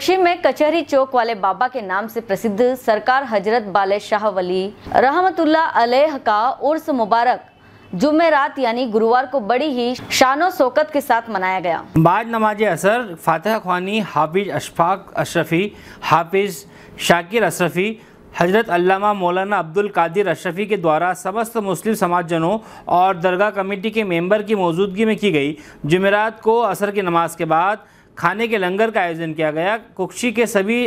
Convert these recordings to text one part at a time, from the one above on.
कुक्षी में कचहरी चौक वाले बाबा के नाम से प्रसिद्ध सरकार हज़रत बाले शाह वली रहमतुल्ला अलैह का उर्स मुबारक जुमेरात यानी गुरुवार को बड़ी ही शानो शौकत के साथ मनाया गया। बाद नमाज़ असर, फातह खानी हाफिज अशफाक अशरफी, हाफिज शाकिर अशरफी, हज़रत अल्लामा मौलाना अब्दुल कादिर अशरफी के द्वारा समस्त मुस्लिम समाजजनों और दरगाह कमेटी के मेंबर की मौजूदगी में की गई। जुमेरात को असर की नमाज़ के बाद खाने के लंगर का आयोजन किया गया। कुक्षी के सभी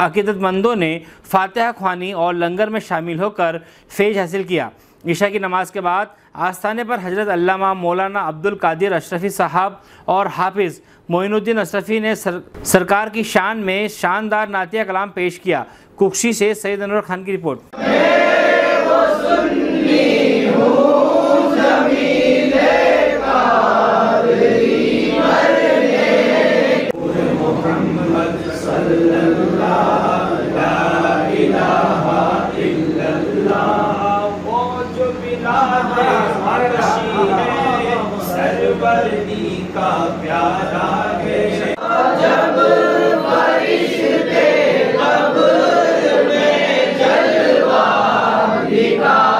अकीदतमंदों ने फातह ख्वानी और लंगर में शामिल होकर फ़ेज़ हासिल किया। ईशा की नमाज़ के बाद आस्थाने पर हज़रत अल्लामा मौलाना अब्दुल कादिर अशरफी साहब और हाफिज़ मोइनुद्दीन अशरफी ने सर, सरकार की शान में शानदार नातिया कलाम पेश किया। कुक्षी से सैयद अनवर खान की रिपोर्ट। वो जो बिलाद अर्शी सरवरदी का प्यारा है हेलो फ्रेंड्स